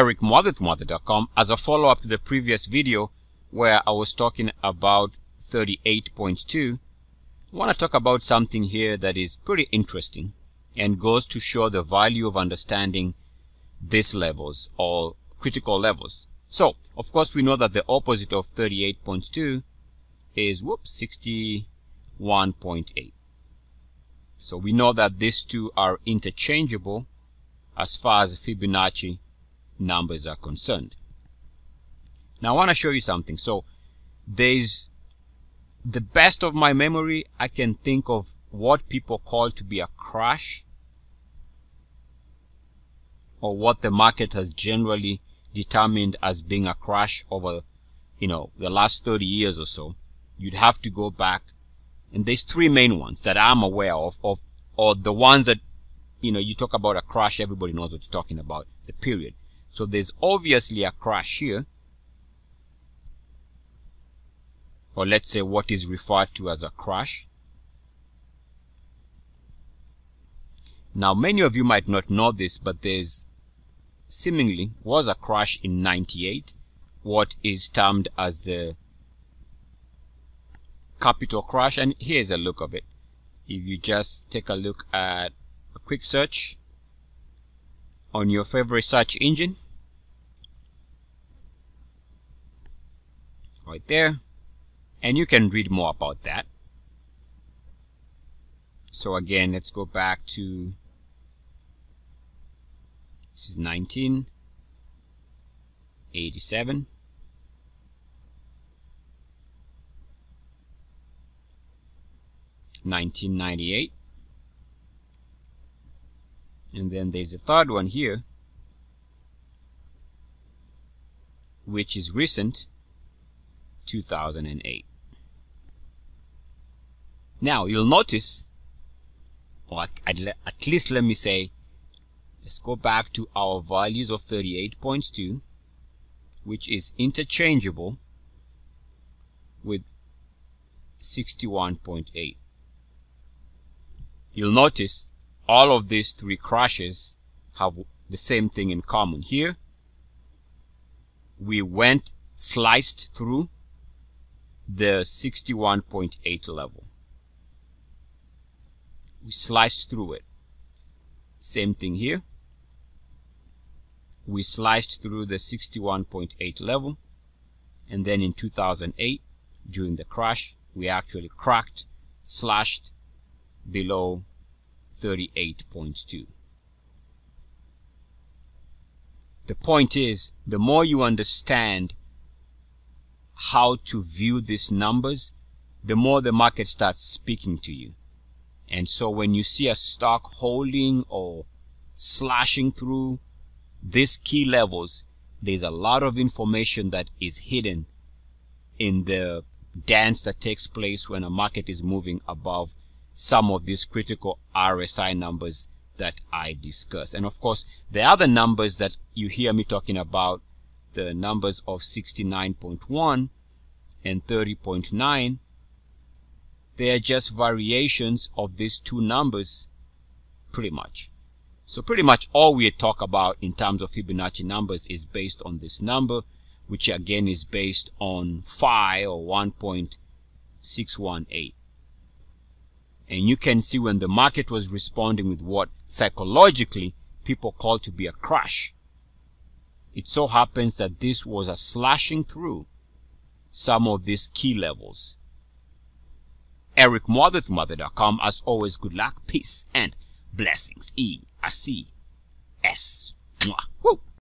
Eric as a follow-up to the previous video where I was talking about 38.2. I want to talk about something here that is pretty interesting and goes to show the value of understanding these levels or critical levels. So, of course, we know that the opposite of 38.2 is, whoops, 61.8. So we know that these two are interchangeable as far as Fibonacci numbers are concerned. Now I want to show you something. So there's the best of my memory, I can think of what people call to be a crash or what the market has generally determined as being a crash over you know the last 30 years or so you'd have to go back and there's three main ones that I'm aware of of or the ones that you know you talk about a crash everybody knows what you're talking about the period so there's obviously a crash here. Or let's say what is referred to as a crash. Now many of you might not know this, but there's seemingly was a crash in 98, what is termed as the capital crash. And here's a look of it. If you just take a look at a quick search, on your favorite search engine? Right there. And you can read more about that. So again let's go back to this is 1987 1998 and then there's a third one here which is recent 2008 now you'll notice or at least let me say let's go back to our values of 38.2 which is interchangeable with 61.8 you'll notice all of these three crashes have the same thing in common. Here, we went sliced through the 61.8 level. We sliced through it. Same thing here. We sliced through the 61.8 level. And then in 2008, during the crash, we actually cracked, slashed below 38.2. The point is, the more you understand how to view these numbers, the more the market starts speaking to you. And so when you see a stock holding or slashing through these key levels, there's a lot of information that is hidden in the dance that takes place when a market is moving above some of these critical RSI numbers that I discuss. And of course, the other numbers that you hear me talking about, the numbers of 69.1 and 30.9, they are just variations of these two numbers pretty much. So pretty much all we talk about in terms of Fibonacci numbers is based on this number, which again is based on phi or 1.618. And you can see when the market was responding with what psychologically people call to be a crash. It so happens that this was a slashing through some of these key levels. Eric Muathe.com. As always, good luck, peace, and blessings. E I C S. Mwah. Woo.